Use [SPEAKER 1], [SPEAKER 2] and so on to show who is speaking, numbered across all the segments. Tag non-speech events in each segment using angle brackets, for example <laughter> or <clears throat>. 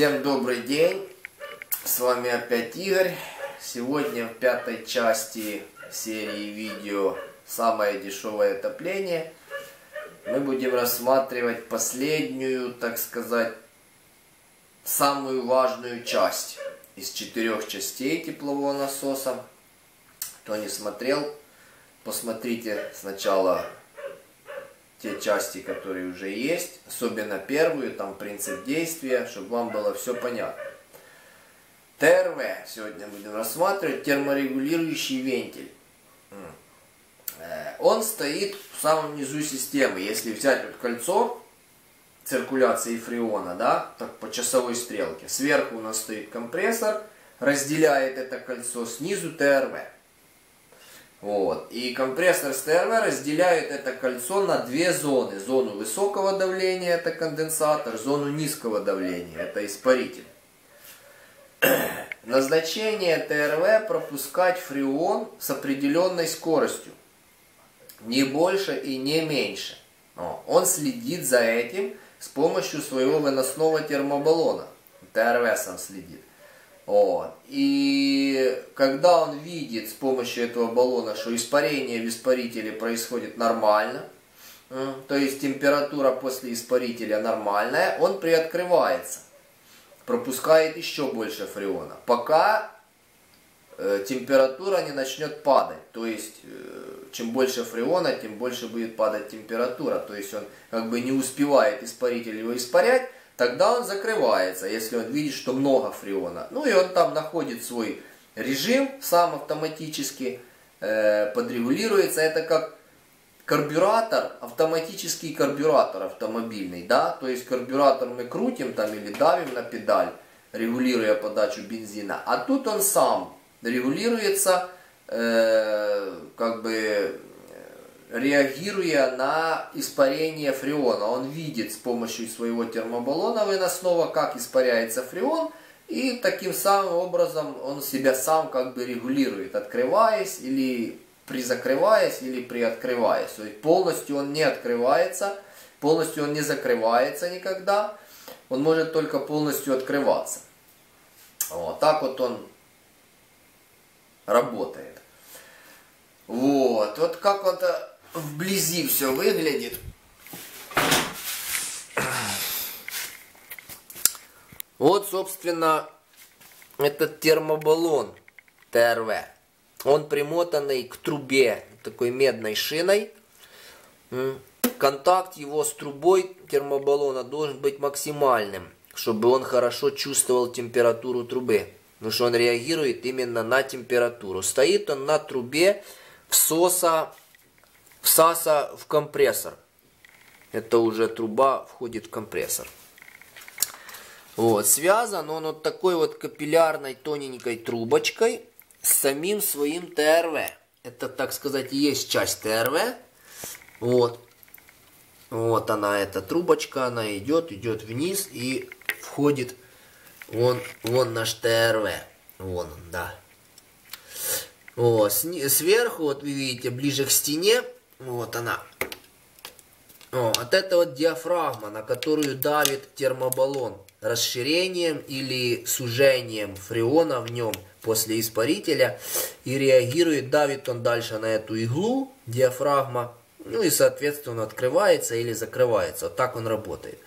[SPEAKER 1] Всем добрый день, с вами опять Игорь. Сегодня в пятой части серии видео «Самое дешевое отопление» мы будем рассматривать последнюю, так сказать, самую важную часть из четырех частей теплового насоса. Кто не смотрел, посмотрите сначала те части, которые уже есть, особенно первую, там принцип действия, чтобы вам было все понятно. ТРВ сегодня будем рассматривать, терморегулирующий вентиль. Э, он стоит в самом низу системы. Если взять вот кольцо циркуляции фреона, да, так по часовой стрелке, сверху у нас стоит компрессор, разделяет это кольцо, снизу ТРВ. Вот. И компрессор с ТРВ разделяет это кольцо на две зоны. Зону высокого давления, это конденсатор, зону низкого давления, это испаритель. <clears throat> Назначение ТРВ пропускать фреон с определенной скоростью. Не больше и не меньше. Он следит за этим с помощью своего выносного термобаллона. ТРВ сам следит. Вот. И когда он видит с помощью этого баллона, что испарение в испарителе происходит нормально, то есть температура после испарителя нормальная, он приоткрывается, пропускает еще больше фреона, пока э, температура не начнет падать. То есть, э, чем больше фреона, тем больше будет падать температура. То есть, он как бы не успевает испаритель его испарять, тогда он закрывается, если он видит, что много фреона. Ну и он там находит свой режим, сам автоматически э, подрегулируется. Это как карбюратор, автоматический карбюратор автомобильный, да, то есть карбюратор мы крутим там или давим на педаль, регулируя подачу бензина, а тут он сам регулируется, э, как бы реагируя на испарение фреона. Он видит с помощью своего термобаллона выносного, как испаряется фреон, и таким самым образом он себя сам как бы регулирует, открываясь или призакрываясь или приоткрываясь. То есть полностью он не открывается, полностью он не закрывается никогда, он может только полностью открываться. Вот так вот он работает. Вот, вот как это вблизи все выглядит. Вот, собственно, этот термобаллон ТРВ. Он примотанный к трубе такой медной шиной. Контакт его с трубой термобаллона должен быть максимальным, чтобы он хорошо чувствовал температуру трубы. Потому что он реагирует именно на температуру. Стоит он на трубе всоса всаса в компрессор. Это уже труба входит в компрессор. Вот, связан он вот такой вот капиллярной тоненькой трубочкой с самим своим ТРВ. Это, так сказать, есть часть ТРВ. Вот. Вот она, эта трубочка, она идет, идет вниз и входит вон, вон наш ТРВ. Вон он, да. О, сверху, вот вы видите, ближе к стене, вот она. О, вот это вот диафрагма, на которую давит термобаллон расширением или сужением фреона в нем после испарителя. И реагирует, давит он дальше на эту иглу, диафрагма. Ну и соответственно открывается или закрывается. Вот так он работает.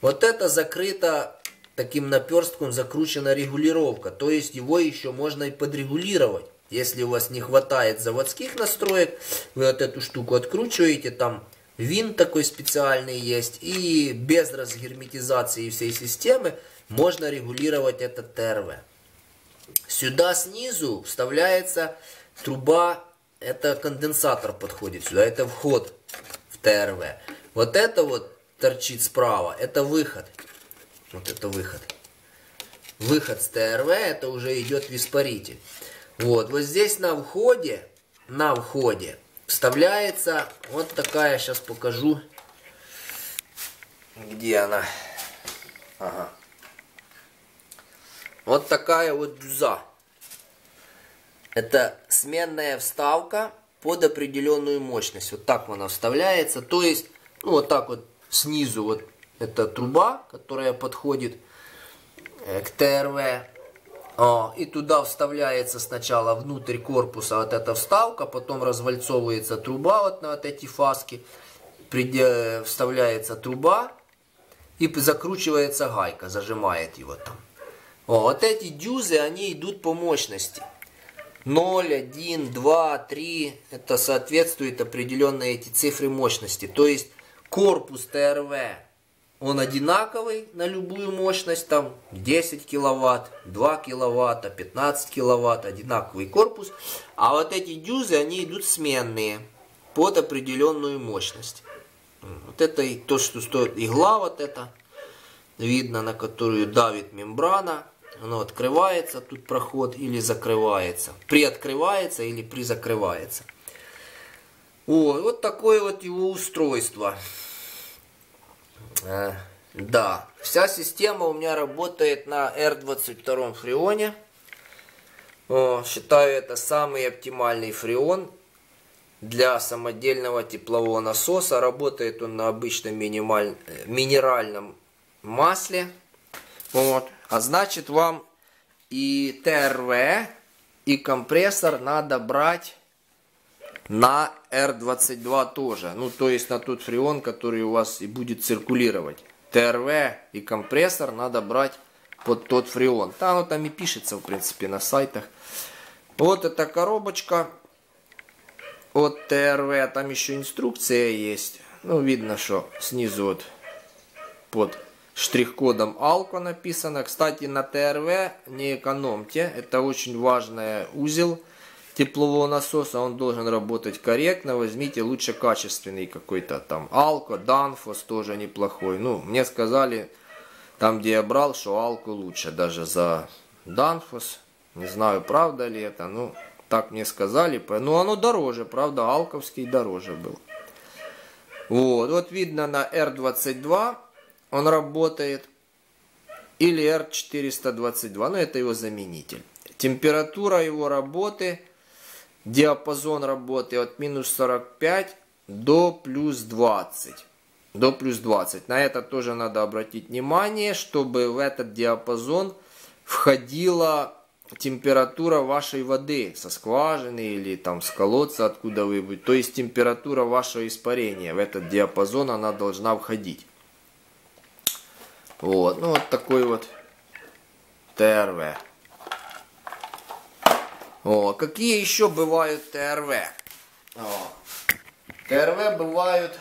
[SPEAKER 1] Вот это закрыто таким наперстком закручена регулировка. То есть его еще можно и подрегулировать. Если у вас не хватает заводских настроек, вы вот эту штуку откручиваете, там винт такой специальный есть, и без разгерметизации всей системы можно регулировать этот ТРВ. Сюда снизу вставляется труба, это конденсатор подходит сюда, это вход в ТРВ. Вот это вот торчит справа, это выход. Вот это выход. Выход с ТРВ, это уже идет в испаритель. Вот, вот здесь на входе, на входе вставляется вот такая, сейчас покажу, где она. Ага. Вот такая вот дюза. Это сменная вставка под определенную мощность. Вот так она вставляется. То есть, ну вот так вот снизу вот эта труба, которая подходит э, к ТРВ. О, и туда вставляется сначала внутрь корпуса вот эта вставка, потом развальцовывается труба вот на вот эти фаски, вставляется труба и закручивается гайка, зажимает его там. Вот эти дюзы, они идут по мощности. 0, 1, 2, 3, это соответствует определенные эти цифры мощности. То есть корпус ТРВ он одинаковый на любую мощность, там 10 киловатт, 2 киловатта, 15 киловатт, одинаковый корпус. А вот эти дюзы, они идут сменные под определенную мощность. Вот это и то, что стоит игла вот это, видно, на которую давит мембрана. Оно открывается, тут проход или закрывается. Приоткрывается или призакрывается. Вот, вот такое вот его устройство. Э, да, вся система у меня работает на R22 фреоне. О, считаю это самый оптимальный фреон для самодельного теплового насоса. Работает он на обычном минималь... минеральном масле. Вот. А значит вам и ТРВ, и компрессор надо брать на R22 тоже. Ну, то есть на тот фреон, который у вас и будет циркулировать. ТРВ и компрессор надо брать под тот фреон. Там оно там и пишется, в принципе, на сайтах. Вот эта коробочка от ТРВ. Там еще инструкция есть. Ну, видно, что снизу вот под штрих-кодом Алко написано. Кстати, на ТРВ не экономьте. Это очень важный узел теплового насоса, он должен работать корректно. Возьмите лучше качественный какой-то там Алко, Данфос тоже неплохой. Ну, мне сказали, там где я брал, что Алко лучше даже за Данфос. Не знаю, правда ли это, ну, так мне сказали. Ну, оно дороже, правда, Алковский дороже был. Вот, вот видно на R22 он работает. Или R422, ну это его заменитель. Температура его работы диапазон работы от минус 45 до плюс 20. До плюс 20. На это тоже надо обратить внимание, чтобы в этот диапазон входила температура вашей воды со скважины или там с колодца, откуда вы будете. То есть температура вашего испарения. В этот диапазон она должна входить. Вот, ну вот такой вот ТРВ. О, какие еще бывают ТРВ? О, ТРВ бывают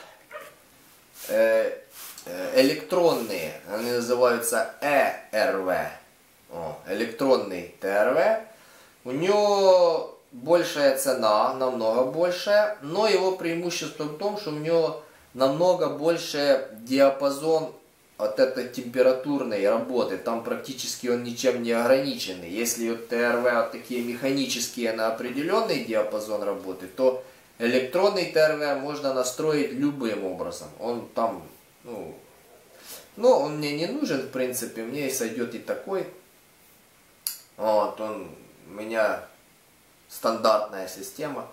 [SPEAKER 1] э, э, электронные, они называются ЭРВ. О, электронный ТРВ. У него большая цена, намного большая, но его преимущество в том, что у него намного больше диапазон от этой температурной работы, там практически он ничем не ограниченный. Если вот ТРВ такие механические на определенный диапазон работы, то электронный ТРВ можно настроить любым образом. Он там, ну, ну, он мне не нужен, в принципе, мне сойдет и такой. Вот, он у меня стандартная система.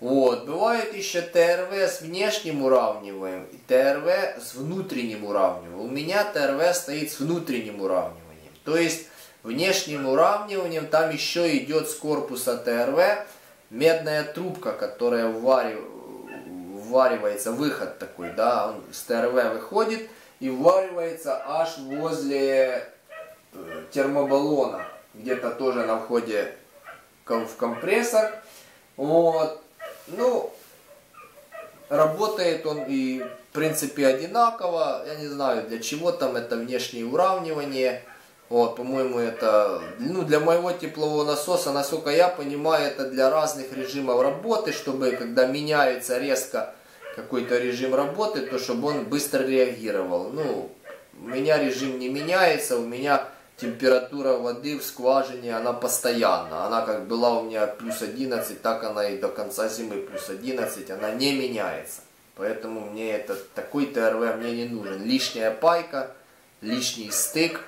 [SPEAKER 1] Вот. Бывает еще ТРВ с внешним уравниванием и ТРВ с внутренним уравниванием. У меня ТРВ стоит с внутренним уравниванием. То есть внешним уравниванием там еще идет с корпуса ТРВ медная трубка, которая вварив... вваривается, выход такой, да, он с ТРВ выходит и вваривается аж возле э, термобаллона, где-то тоже на входе в компрессор. Вот. Ну, работает он и в принципе одинаково. Я не знаю, для чего там это внешнее уравнивание. Вот, по-моему, это ну, для моего теплового насоса, насколько я понимаю, это для разных режимов работы, чтобы когда меняется резко какой-то режим работы, то чтобы он быстро реагировал. Ну, у меня режим не меняется, у меня температура воды в скважине, она постоянна. Она как была у меня плюс 11, так она и до конца зимы плюс 11, она не меняется. Поэтому мне этот такой ТРВ мне не нужен. Лишняя пайка, лишний стык,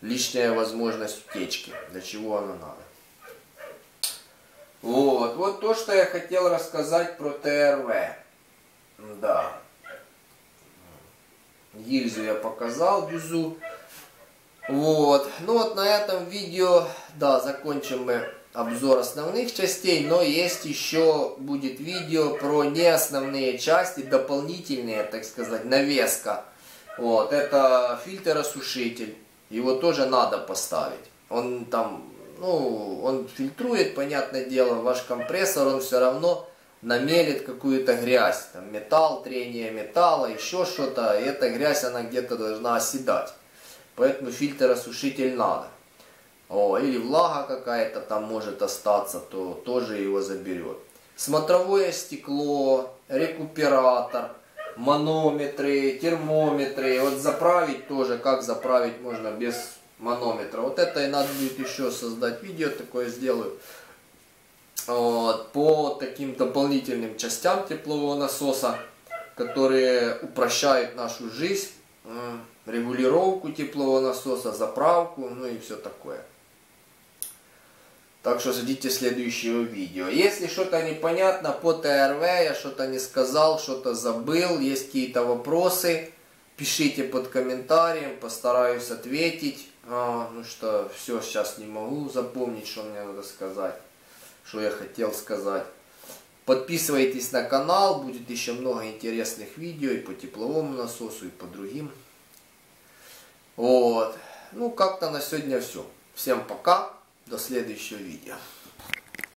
[SPEAKER 1] лишняя возможность утечки. Для чего она надо? Вот, вот то, что я хотел рассказать про ТРВ. Да. Гильзу я показал, дюзу. Вот. Ну вот на этом видео, да, закончим мы обзор основных частей, но есть еще будет видео про неосновные части, дополнительные, так сказать, навеска. Вот, это фильтр-осушитель, его тоже надо поставить. Он там, ну, он фильтрует, понятное дело, ваш компрессор, он все равно намелит какую-то грязь, там металл, трение металла, еще что-то, эта грязь, она где-то должна оседать. Поэтому фильтр-осушитель надо. О, или влага какая-то там может остаться, то тоже его заберет. Смотровое стекло, рекуператор, манометры, термометры. Вот заправить тоже, как заправить можно без манометра. Вот это и надо будет еще создать видео, такое сделаю. Вот, по таким дополнительным частям теплового насоса, которые упрощают нашу жизнь, регулировку теплового насоса, заправку, ну и все такое. Так что ждите следующего видео. Если что-то непонятно по ТРВ, я что-то не сказал, что-то забыл, есть какие-то вопросы, пишите под комментарием, постараюсь ответить. А, ну что, все, сейчас не могу запомнить, что мне надо сказать, что я хотел сказать. Подписывайтесь на канал, будет еще много интересных видео и по тепловому насосу, и по другим. Вот. Ну, как-то на сегодня все. Всем пока. До следующего видео.